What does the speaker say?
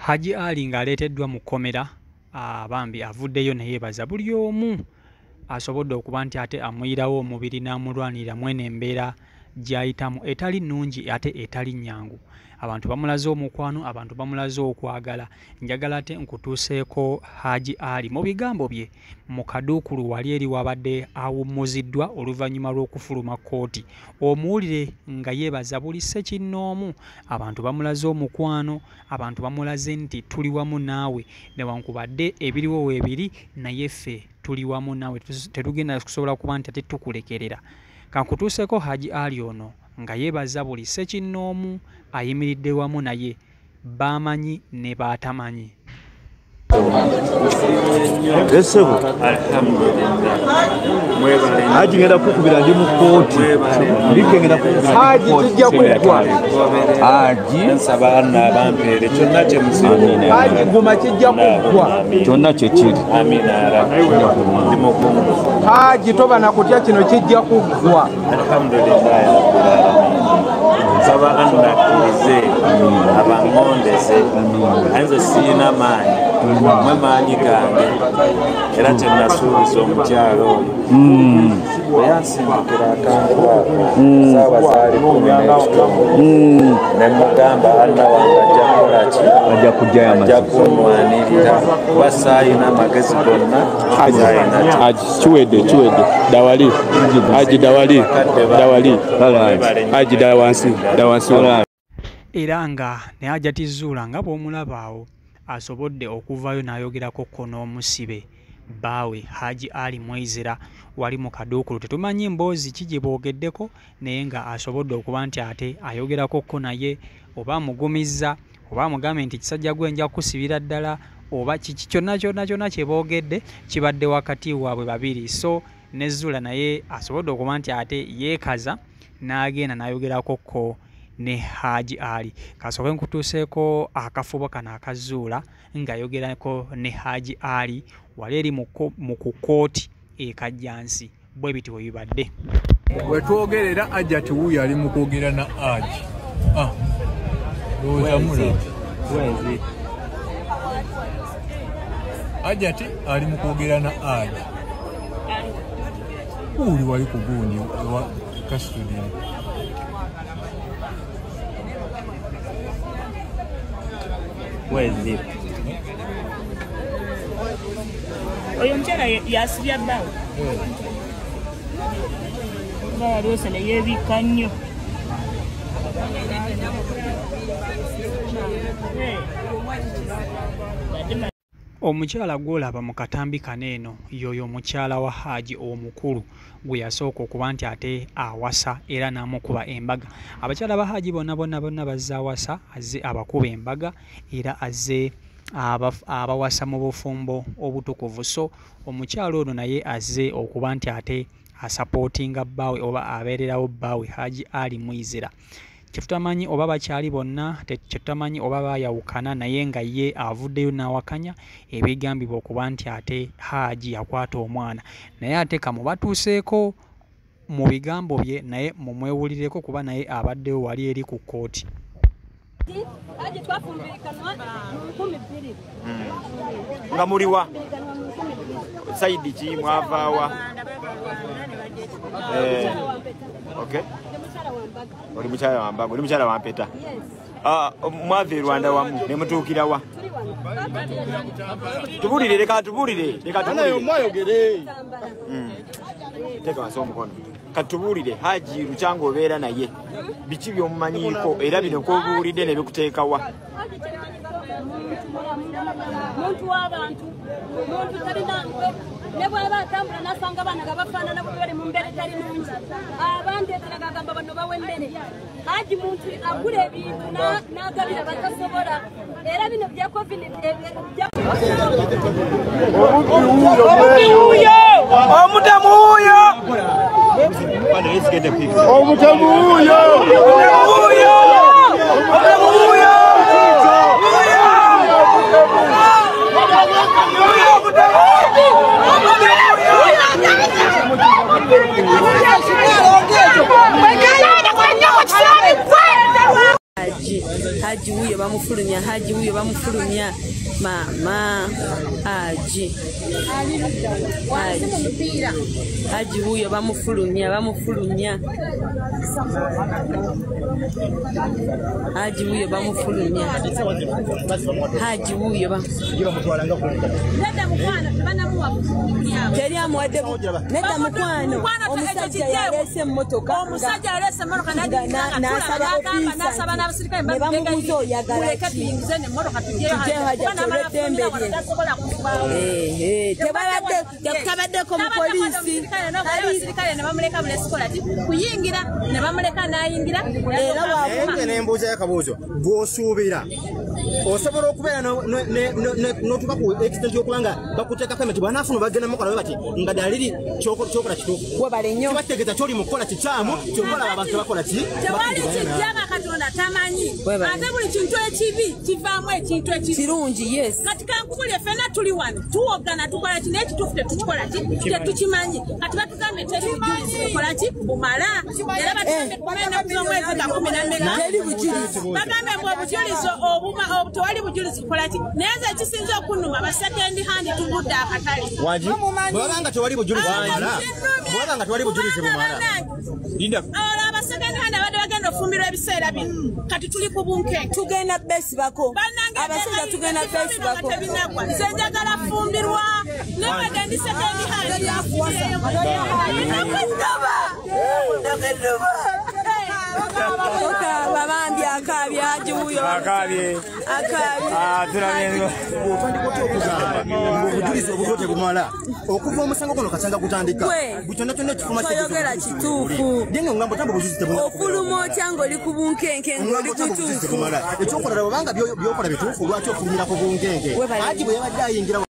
haji ali ng'aleeteddwa mu kkomera abambi avuddeyo ne yeebaza buli omu asobodde okuba nti ate amuyirawo omubiri n'amulwanirira mweno embeera gy'ayitamu etali nnungi ate etali nnyangu. Abantu bamulaze omukwano abantu bamulaze okwagala. Njagala ate nkutuuseeko haji ali mu bigambo bye. Mu kaduukulu wali eri wabadde awummuziddwa oluvannyuma lw'okufuluma kkooti. Omuwulire nga yeebaza buli ssekinnoomu. Abantu bamulaze omukwano abantu bamulaze nti tuli wamu naawe. Newankubadde ebiriwo weebiri naye ffe tuli wamu naawe. Tetugenda kusobola kuba nti ate tukulekerera kankutuuseko haji ali ono nga yeebaza buli ssekinnoomu ayimiridde wamu naye baamanyi ne baatamanyi esebo haji ngenda kukubira ndi mu kooti mbike ngenda haji tujja kuggwa haji? Nsaba anna abampeere kyonna kye musibu haji guma kijja kuggwa kyonna kyekiri amina arabi ndi mukungu haji toba na kutya kino kijja kuggwa alhamdulillahi rabbilalamin nsaba anna akkirize abangondeze ayinza siyina maanyi mwe maanyi gange era kyenasuubiza omukyalo oyo bwe yansimbukira akantu ako saawa zaali kumi n'ekitundu ne mugamba anna wange ajja ajja kujjayo ajja kunwanirira. Kuba saayina amagezi gonna? Kiwedde kiwedde. Dawali. Dawali. Dawali. Era nga ne ajatizuula nga bw'omulaba awo asobodde okuvayo n'ayogerako ko n'omusibe. Bbaawe haji ali mwezera wali mu kaduukulu tetumanyi mboozi ki gye boogeddeko naye nga asobodde okuba nti ate ayogerako ko naye oba amugumizza oba amugambe nti kisajja gwe nja kukusibira ddala oba kiki kyonna kyonna kyonna kye boogedde kibadde wakati waabwe babiri. So ne zula naye asobodde okuba nti ate yeekaza n'agenda n'ayogerako ko ne haji ali. Kasooke nkutuuseeko akafubo kano akazuula ng'ayogerako ne haji ali wali eri mu ku kooti ekajjansi bwe biti bwe bibadde. Wetwogerera ajja tiwuyo ali mu kwogera na aji Ah, ajati ali mu kwogera na aji kuuli wali ku gundi ewa kastudini oyo omukyala ye- yasibya bbaawe nga yali ose neyeebikka nnyo Eh. Badde ma- omukyala gw'olaba mu katambi kano eno yoyo mukyala wa haji omukulu gwe yasooka okuba nti ate awasa era n'amukuba embaga. Abakyala ba haji bonna bonna bonna bazze awasa azze abakuba embaga era azze abawasa mu bufumbo obutukuvu. So omukyala ono naye azze okuba nti ate asapootinga bbaawe oba abeererawo bbaawe haji ali mwizira kyetutamanyi oba bakyali bonna te- kyetutamanyi oba baayawukana naye nga ye avuddeyo n'awakanya ebigambibwa okuba nti ate haji yakwata omwana. Naye ate kamubatuuseeko mu bigambo bye naye mumwewulireko kuba naye abaddeyo wali eri ku kkooti. Haji twafumbikanwa mu nkumi bbiri. Nga muliwa saidi ki? Mwavaawa Eh, okay ndi mukyala wa mbaga oli mukyala wambaga oli mukyala wampeta Ah, mwava e rwanda wamu ne mutuukira wa? Tubulire leka tubulire leka tubulire teeka wansi omukono katubuulire haji lukyanga obeera naye. Biki byomumanyiiko? Era bino kobuulidde ne bikuteekawa muntu w'abantu muntu talina ne bw'aba atambula n'asanga abaana nga bafaanana bwe bali mu mbeera etali nungi abandeeteraga agamba bano bawa emmere. Haji muntu agula ebintu na- n'agabira batasobola. Era bino bya covid omutamu wuuyo omutamu wuuyo omutamu haji wuyo bamufulumya haji wuyo bamufulumya mama haji. Haji. Haji wuyo bamufulumya bamufulumya haji wuyo bamufulumya haji wuyo ba- teri amuwadde nedda mukwano omusajja yaleese emmotoka n'asaba ofiisa n'asaba n'abasirikale ne bamubuuza oyagala muleke ki? tuyingize nemmotoka Tujje haja tole eddembe lye. Eh, eh, tebabadde- tekabaddeko mu poliisi. abasirikale ne bamuleka bulesikola ti kuyingira ne bamuleka n'ayingira. Era naye nge nembuuzayo akabuuzo bw'osuubira osobola okubeera no- no- ne- no- ne- n'otuuka ku extent yokuba nga bakuteekako emiti bwanaafuna bagenda mukola bati nga daliri kyokola kituufu. Webale nnyo. Kibategeeza kyoli mu kukola kikyamu kyokola abantu tebakola ki? tewali kijjanga katonda tamanyi. Ate buli kintu ekibi kivaamu ekintu ekibi. Kirungi yes. Kati kankubulye ffenna tuli wano tuwogana tukola ki? Naye ki? Tetukimanyi kati batugambye teri bujulizi bukola ki? Bumala. Era batugambye kuba ennaku z'omwezi nga kumi na mmeka? Teri bujulizi. bagambye mbu obujulizi obuma obu- tewali bujulizi bukola ki? Naye nze ekisinza okunnuma basekendi handi tugudde akatale. Bwabanga tewali bujulizi bumala. Linda ofumbirwa ebiseera bino kati tuli ku bunkenke tugenda besibako abasajja tugenda besibako tebinagwa nze njagala fumbirwa. Newadde ndi sekendi handi okaaba bambi akaabye haji wuyo Akaabye. otandika otya okugamba ngaobujulizi obuliwo tebumala okuva omusango guno kasanga gutandika Gwe. buli kyonna kyonna ekifuma toyogera kituufu. Jenga ngamba otamba obujulizi tebumala ofuluma otya ng'oli ku bunkenke ng'oli obujulizi kutuufu tebumala ekyokola bwobanga byokola bituufu lwaki ofulumira ku bunkenke? Ati bwe yabadde ayingira